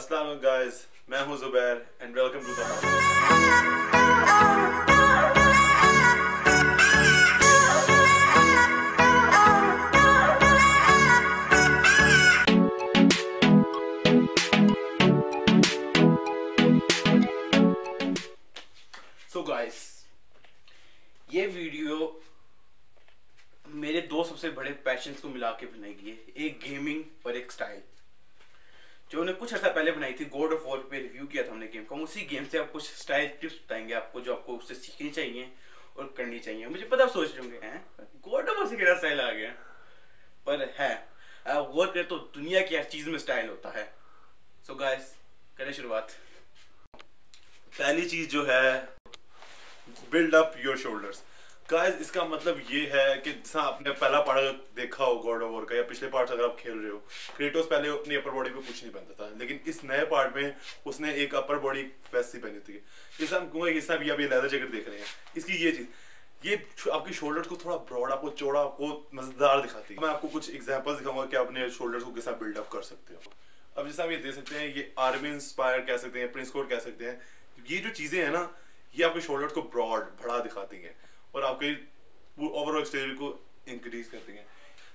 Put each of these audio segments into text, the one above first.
Assalamu guys, मैं हूँ Zubair and welcome to house. So guys ये वीडियो मेरे दो सबसे बड़े पैशंस को मिला के बनाई गई है एक गेमिंग और एक स्टाइल जो उन्हें कुछ अर्सा पहले बनाई थी गॉड ऑफ़ वॉर पे रिव्यू किया था हमने गेम का उसी गेम से आप कुछ स्टाइल टिप्स बताएँगे आपको जो आपको उससे सीखनी चाहिए और करनी चाहिए। मुझे पता आप सोच रहे होंगे गॉड ऑफ़ वॉर से क्या स्टाइल आ गया? पर है। गौर करें तो दुनिया की हर चीज़ में स्टाइल होता है। सो गाइस करें शुरुआत। पहली चीज़ जो है build up your shoulders guys इसका मतलब ये है कि जैसा आपने पहला पार्ट अगर देखा हो गॉड ऑफ़ वॉर का, या पिछले पार्ट अगर आप खेल रहे हो क्रेटोस पहले अपनी अपर बॉडी पे कुछ नहीं पहनता था, लेकिन इस नए पार्ट में उसने एक अपर बॉडी वैसी पहनी थी जैसे हम कहूँगे इस भी ये लेदर जैकेट देख रहे हैं, इसकी ये चीज़, ये आपकी शोल्डर्स को थोड़ा ब्रॉड आपको चौड़ा, आपको मज़ेदार दिखाती है। मैं आपको कुछ एग्जांपल्स दिखाऊँगा कि अपने शोल्डर्स को कैसा बिल्डअप कर सकते हो। अब जैसे आप ये देख सकते हैं, ये आर्मी इंस्पायर कह सकते हैं प्रिंस कोड कह सकते हैं, ये जो चीज़ें हैं ना, ये आपके शोल्डर्स को ब्रॉड बड़ा दिखाती हैं। और आपके ओवरऑल एक्सटीरियर को इंक्रीज कर देंगे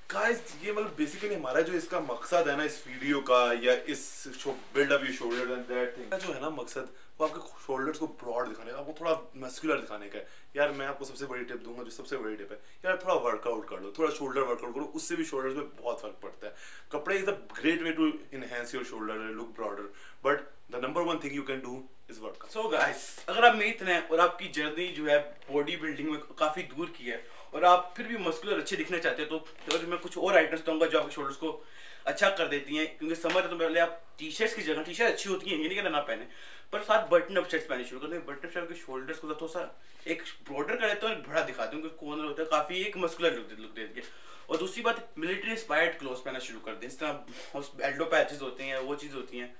गाइस ये मतलब बेसिकली हमारा जो इसका मकसद है ना, इस वीडियो का या इस show build up your shoulder and that thing जो है ना मकसद, वो आपके शोल्डर्स को ब्रॉड दिखाने का, आपको थोड़ा मस्कुलर दिखाने का है। यार, मैं आपको सबसे बड़ी टिप दूँगा जो सबसे बड़ी टिप है, यार, थोड़ा वर्कआउट कर लो, थोड़ा शोल्डर वर्कआउट करो, उससे भी शोल्डर्स में बहुत फ़र्क पड़ता है। कपड़े is a great way to enhance your shoulder look broader but the number one thing you can do is work so guys अगर आप मेरी तरह और आपकी जर्नी जो है बॉडी बिल्डिंग में काफ़ी दूर की है और आप फिर भी मस्कुलर अच्छे दिखना चाहते हैं तो, तो मैं कुछ और आइटम्स दूँगा जो आपके शोल्डर्स को अच्छा कर देती हैं क्योंकि समर है तो पहले आप टी शर्ट्स की जगह टी शर्ट अच्छी होती है ये नहीं कहना ना पहने पर साथ बटन अप शर्ट्स पहने शुरू कर बटन अप शर्ट के शोल्डर्स को थोड़ा सा एक ब्रॉडर कर देते हैं बड़ा दिखाते हैं क्योंकि कॉर्नर होता है काफ़ी एक मस्कुलर लुक लुक देती है और दूसरी बात मिलिट्री इंस्पायर्ड क्लोथ पहनना शुरू कर दें। इस तरह एल्डो पैचेस होते हैं वो चीज़ होती हैं।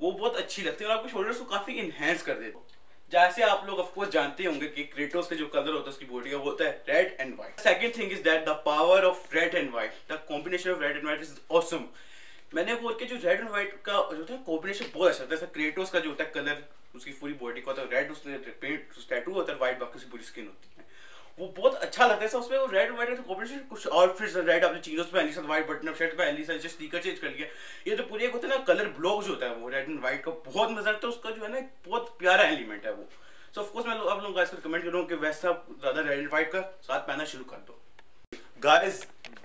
वो बहुत अच्छी लगती है और आपके शोल्डर्स को काफ़ी इनहेंस कर देते हैं। जैसे आप लोग ऑफ़ कोर्स जानते होंगे कि क्रेटोस का जो कलर होता है, उसकी बॉडी का वो होता है red and white second thing is that the power of red and white the combination of red and white is awesome मैंने बोल के जो रेड एंड व्हाइट का जो था कॉम्बिनेशन बहुत अच्छा है। क्रेटोस का जो होता है कलर उसकी पूरी बॉडी का होता है रेड उसमें पेंट टैटू होता है व्हाइट बाकी उसकी पूरी स्किन होती है। वो बहुत अच्छा लगता है उसमें वो रेड वाइट का कॉम्बिनेशन कुछ और फिर रेड आपने चीज़ों पे एलिसन व्हाइट बटन ऑफ़ शर्ट पे एलिसन जस्ट स्टीकर चेंज कर लिया। ये तो पूरी एक होता है ना कलर ब्लॉक जो होता है वो रेड एंड व्हाइट का बहुत मज़ा आता है, उसका जो है ना बहुत प्यारा एलिमेंट है वो। सो ऑफ़ कोर्स मैं आप लोगों को रिकमेंड करूँगा कि वैसा ज़्यादा रेड एंड व्हाइट का साथ पहनना शुरू कर दो। गाइस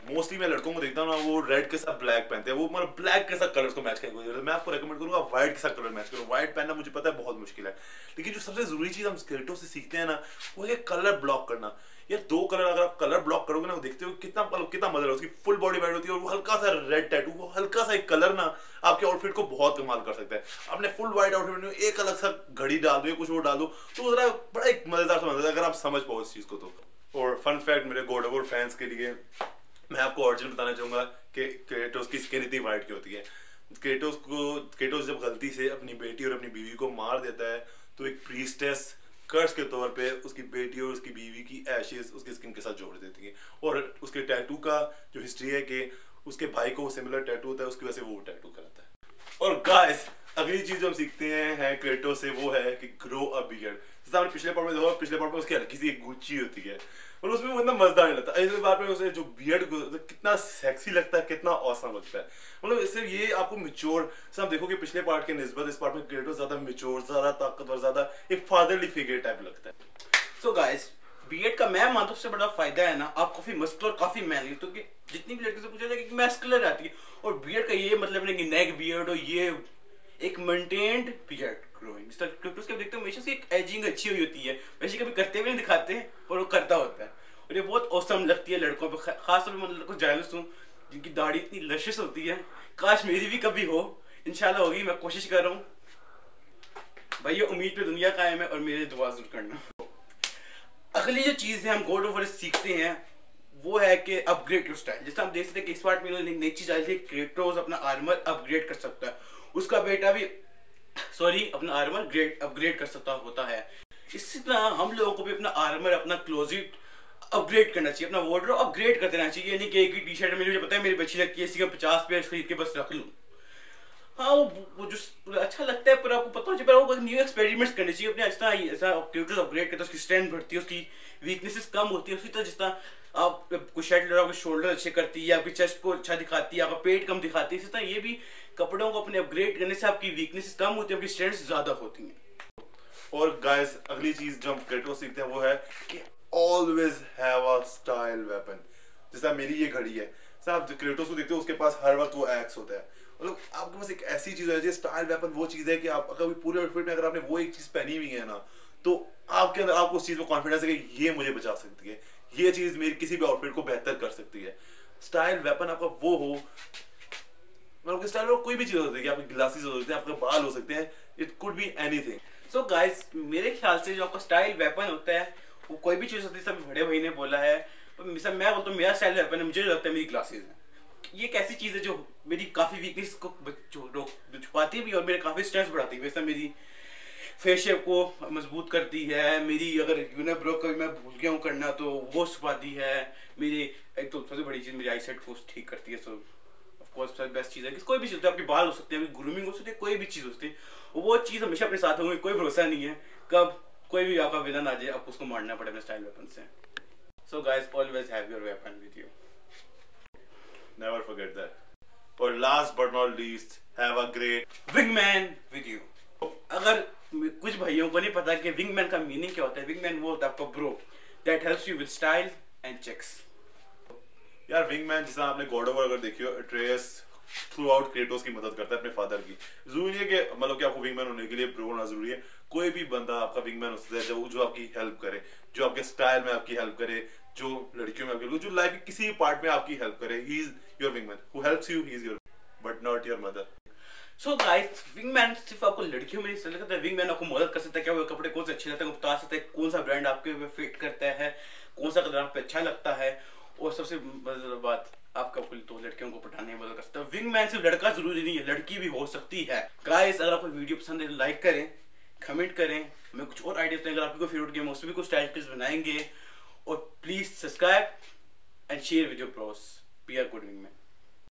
मोस्टली मैं लड़कों को देखता हूँ ना, वो रेड के साथ ब्लैक पहनते हैं। वो मतलब ब्लैक के साथ कलर्स को मैच करेंगे मैं आपको रेकमेंड करूँगा व्हाइट के साथ कलर मैच करो। व्हाइट पहनना मुझे पता है बहुत मुश्किल है। लेकिन जो सबसे ज़रूरी चीज़ हम स्केटों से सीखते हैं ना, वो है कलर ब्लॉक करना। ये दो कलर अगर आप कलर ब्लॉक करोगे ना, वो देखते हो कितना मतलब कितना मज़ा उसकी फुल बॉडी वाइट होती है और वो हल्का सा रेड टैटू वो हल्का सा एक कलर ना आपके आउटफिट को बहुत कमाल कर सकता है। आपने फुल व्हाइट आउटफिट में एक अलग सा घड़ी डाल दो कुछ वो डाल दो तो जरा बड़ा एक मज़ेदार सा मज़ा अगर आप समझ पाओ इस चीज़ को तो। और फन फैक्ट मेरे गॉड ओवर फैंस के लिए मैं आपको ओरिजिनल बताना चाहूँगा कि क्रेटोस की स्किन इतनी वाइट की होती है? क्रेटोस को क्रेटोस जब गलती से अपनी बेटी और अपनी बीवी को मार देता है तो एक प्रीस्टेस कर्ज के तौर पे उसकी बेटी और उसकी बीवी की एशेज उसकी स्किन के साथ जोड़ देती है। और उसके टैटू का जो हिस्ट्री है कि उसके भाई को सिमिलर टैटू होता है, उसकी वजह से वो टैटू कराता है। और गाइस अगली चीज़ जो हम सीखते हैं, है क्रेटो से, वो है कि ग्रो अ बियर्ड जैसे हमने पिछले पार्ट में देखा, पिछले पार्ट में उसकी हल्की सी एक गुच्ची होती है। और उसमें वो इतना मज़ेदार नहीं लगता। इस बार में उसे जो बियर्ड कितना सेक्सी लगता है, कितना औसम लगता है। मतलब इससे ये आपको मिच्योर से आप देखो कि पिछले पार्ट के निस्बत इस पार्ट में क्रेटो ज़्यादा मिच्योर ज़्यादा ताकतवर, ज़्यादा एक फादरली फिगर टाइप लगता है। सो गाइस बीएड का मैं मानता सबसे बड़ा फ़ायदा है ना, आप काफ़ी मस्कुलर काफ़ी मैनली तो कि जितनी भी लड़की से पूछा जाए कि मैस्कुलर आती है, और बीएड का ये मतलब नहीं कि नेक बियर्ड और ये एक मेंटेन्ड बियर्ड ग्रोइंग जिस तरह क्रिप्टोस के देखते हो, हमेशा एक एजिंग अच्छी हुई होती है। वैसे कभी करते हुए नहीं दिखाते हैं पर वो करता होता है। और ये बहुत औसम लगती है लड़कों पे खासतौर पर मतलब कुछ जायलस हूँ, जिनकी दाढ़ी इतनी लशिश होती है। काश मेरी भी कभी हो। इंशाल्लाह होगी, मैं कोशिश कर रहा हूँ। भाई, ये उम्मीद पे दुनिया कायम है और मेरे दुआ ज़रूर करना। अगली जो चीज़ है हम गॉड ऑफ़ सीखते हैं वो है कि अपग्रेड योर स्टाइल जैसे हम देख सकते हैं इस पार्ट में इन्होंने नई चीज़ आई थी क्रेटोस अपना आर्मर अपग्रेड कर सकता है। उसका बेटा भी सॉरी अपना आर्मर ग्रेड अपग्रेड कर सकता होता है। इसी तरह हम लोगों को भी अपना आर्मर अपना क्लोजिट अपग्रेड करना चाहिए, अपना वॉर्डर अपग्रेड कर देना चाहिए। यानी कि एक ही टी शर्ट में, मुझे पता है मेरी बच्ची लगती है, इसी का पचास पेयर खरीद के बस रख लूँ। हाँ वो वो जो अच्छा लगता है, पर आपको पता हो पर वो न्यू एक्सपेरिमेंट्स करने चाहिए, अपने तरह ऐसा ट्यूटर्स अपग्रेड करते हैं, उसकी स्ट्रेंथ बढ़ती है, उसकी वीकनेसेस कम होती है, उसी तरह तरह आप कुछ शर्ट आपके शोल्डर अच्छे करती है, आपकी चेस्ट को अच्छा दिखाती है, आपका पेट कम दिखाती है, इसी तरह ये भी कपड़ों को अपने अपग्रेड करने से आपकी वीकनेसेस कम होती है, आपकी स्ट्रेंथ ज़्यादा होती हैं। और गाइस अगली चीज़ जो हम क्रेटो सीखते हैं, वो है कि always have a style weapon जैसा मेरी ये घड़ी है सर आप क्रेटोस को देखते हो, उसके पास हर वक्त वो एक्स होता है। मतलब आपके पास एक ऐसी चीज़ है स्टाइल वेपन वो चीज़ है कि आप अगर पूरे आउटफिट में अगर आपने वो एक चीज़ पहनी हुई है ना तो आपके अंदर, आपको उस चीज़ में कॉन्फिडेंस है कि ये मुझे बचा सकती है। ये चीज़ मेरी किसी भी आउटफिट को बेहतर कर सकती है। स्टाइल वेपन आपका वो हो मतलब स्टाइल में कोई भी चीज़ हो सकती है आपके ग्लासेस हो सकते हैं, आपके बाल हो सकते हैं it could be anything so guys मेरे ख्याल से जो आपका स्टाइल वेपन होता है, वो कोई भी चीज़ होती है सब बड़े भाई ने बोला है तो मैं बोलता हूँ, मेरा स्टाइल वेपन है मुझे लगता है मेरी ग्लासेस है। ये एक ऐसी चीज़ है जो मेरी काफ़ी वीकनेस को छुपाती भी और मेरे काफ़ी स्ट्रेस बढ़ाती है। वैसे मेरी फेस शेप को मज़बूत करती है, मेरी अगर यूनिब्रो कभी मैं भूल गया हूँ करना तो वो छुपाती है। मेरी एक तो सबसे बड़ी चीज़ मेरी आई सेट को ठीक करती है सो ऑफकोर्स बेस्ट चीज़ है कि कोई भी चीज़ होती है, आपके बाल हो सकते हैं ग्रूमिंग हो सकती है, कोई भी चीज़ हो सकती है। वो चीज़ हमेशा अपने साथ होंगे, कोई भरोसा नहीं है। कब कोई भी आपका विलन आ जाए, आपको उसको मारना पड़े अपने स्टाइल वेपन से। So guys, always have your weapon with you Never forget that. Or last but not least, have a great wingman with you. अगर कुछ भाइयों को नहीं पता कि विंगमैन का मीनिंग क्या होता है विंगमैन वो होता है आपका bro that helps you with style and checks यार विंगमैन जैसा आपने गॉड ऑफ़ वॉर अगर देखियो ट्रेयस थ्रू आउट क्रेटोस की मदद करता है अपने फादर की। ज़रूरी है कि मतलब कि आपको विंगमैन होने के लिए प्रो होना ज़रूरी है। कोई भी बंदा आपका विंगमैन हो सकता है जो जो आपकी हेल्प करे, जो आपके स्टाइल में आपकी हेल्प करे, जो लड़कियों में आपकी जो लाइफ के किसी भी पार्ट में आपकी हेल्प करे he is your wingman who helps you he is your but not your mother so guys wingman सिर्फ़ आपको लड़कियों में नहीं सकता विंगमैन आपको मदद कर सकता है, क्या वो कपड़े कौन से अच्छे लगते हैं बता सकता है कौन सा ब्रांड आपके पे फिट करता है, कौन सा कलर आप अच्छा लगता है, और सबसे बात आपका कुल तो लड़कियों को पटाने में मदद कर सकता है विंगमैन सिर्फ़ लड़का ज़रूरी नहीं है, लड़की भी हो सकती है। गाइस अगर आपको वीडियो पसंद है तो लाइक करें कमेंट करें। हमें कुछ और आइडियाज़ दें, अगर आपको फेवरेट गेम है, उसमें भी कुछ टिप्स बनाएँगे। और please subscribe and share with pros P R good